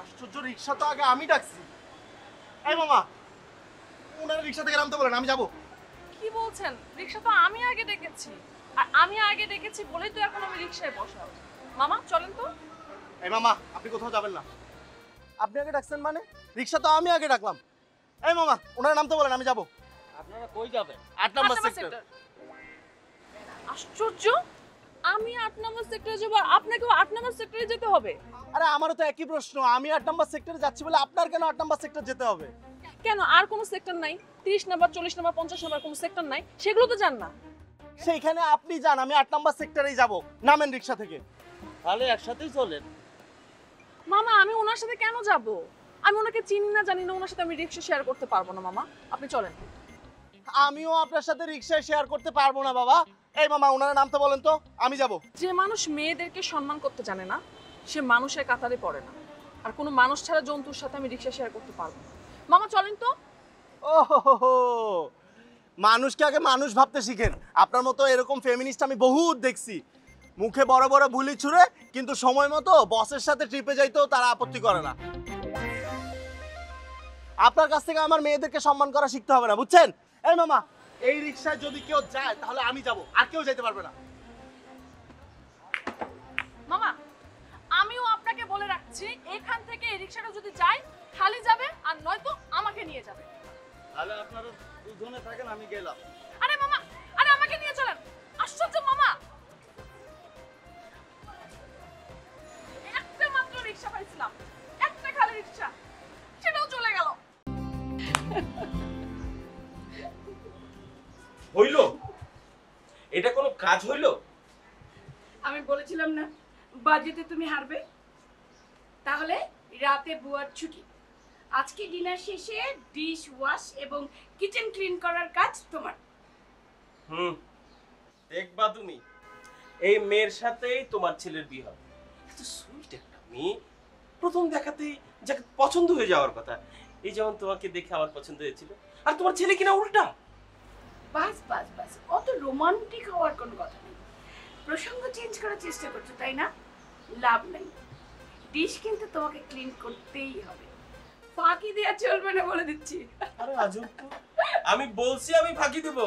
আশ্চর্য রিক্সা তো আগে আমি ডাকছি এই মামা ওনার রিক্সা থেকে নামতে বলেন আমি যাব। কি বলছেন? রিক্সা তো আমি আগে ডেকেছি আর আমি আগে ডেকেছি বলেই তো এখন আমি রিক্সায় বসাও মামা চলেন তো। এই মামা আপনি কোথাও যাবেন না। আপনি আগে ডাকছেন মানে? রিক্সা তো আমি আগে ডাকলাম। এই মামা ওনার নামতে বলেন আমি যাব। আপনারা কই যাবেন? আট নাম্বার সেক্টর সেক্টর। আশ্চর্য! আমি আট নম্বর সেক্টরে যাব আপনাকেও আট নম্বর সেক্টরে যেতে হবে? আরে আমারও তো একই প্রশ্ন। আমি আট নম্বর সেক্টরে যাচ্ছি বলে আপনার কেন আট নম্বর সেক্টর যেতে হবে? কেন? আর কোনো সেক্টর নাই। তিরিশ নাম্বার চল্লিশ নাম্বার পঞ্চাশ নাম্বার কোনো সেক্টর নাই। সেগুলো তো জান না। সেইখানে আপনি যান আমি আট নাম্বার সেক্টরেই যাব নামেন রিক্সা থেকে। তাহলে একসাথেই চলেন। মামা আমি ওনার সাথে কেন যাব? আমি ওনাকে চিনি না জানি না ওনার সাথে আমি রিক্সা শেয়ার করতে পারব না মামা। আপনি চলেন। আমিও আপনার সাথে রিক্সায় শেয়ার করতে পারব না বাবা। এই মামা ওনার নামতে বলেন তো আমি যাব। যে মানুষ মেয়েদেরকে সম্মান করতে জানে না সে মানুষের কাতারে পড়ে না। আর কোনো মানুষ ছাড়া জন্তুর সাথে আমি রিক্সা শেয়ার করতে পারব না। মামা চলেন তো। ও। মানুষকে আগে মানুষ ভাবতে শিখেন। আপনার মতো এরকম ফেমিনিস্ট আমি বহুত দেখছি। মুখে বড় বড় বুলি ছুঁড়ে কিন্তু সময় মতো বসের সাথে ট্রিপে যাইতেও তারা আপত্তি করে না। আপনার কাছ থেকে আমার মেয়েদেরকে সম্মান করা শিখতে হবে না বুঝছেন? এই মামা এই রিক্সায় যদি কেউ যায় তাহলে আমি যাব। আর কেউ যেতে পারবে না। মামা আমিও আপনাকে বলে রাখছি এখান থেকে এই রিক্সাটা যদি যায় খালি যাবে নিয়ে যাবে। তাহলে আপনারা দুজনে থাকেন আমি গেলাম। আরে মামা আরে আমাকে নিয়ে চলেন। আশ্চর্য মামা। একটা মাত্র রিক্সা পাইছিলাম। একটা খালি রিক্সা। সেটাও চলে গেল। হইল? এটা কোনো কাজ হইল? আমি বলেছিলাম না বাজেটে তুমি হারবে। তাহলে রাতে বুয়ার ছুটি। আজকে ডিনার শেষে ডিশ ওয়াশ এবং কিচেন ক্লিন করার কাজ তোমার। হুম দেখবা তুমি এই মেয়ের সাথেই তোমার ছেলের বিয়ে হবে। এত সুইট একটা মেয়ে। প্রথম দেখাতেই যাকে পছন্দ হয়ে যাওয়ার কথা। এই যেমন তোমাকে দেখে আমার পছন্দ হয়েছিল। আর তোমার ছেলে কিনা উল্টা। বাস বাস বাস অত রোমান্টিক হওয়ার কোনো কথা নেই। প্রসঙ্গ চেঞ্জ করার চেষ্টা করছ তাই না? লাভ নেই। ডিশ কিন্তু তোমাকে ক্লিন করতেই হবে। ফাঁকি দেওয়া চলবে না বলে দিচ্ছি। আমি বলছি আমি ফাঁকি দেবো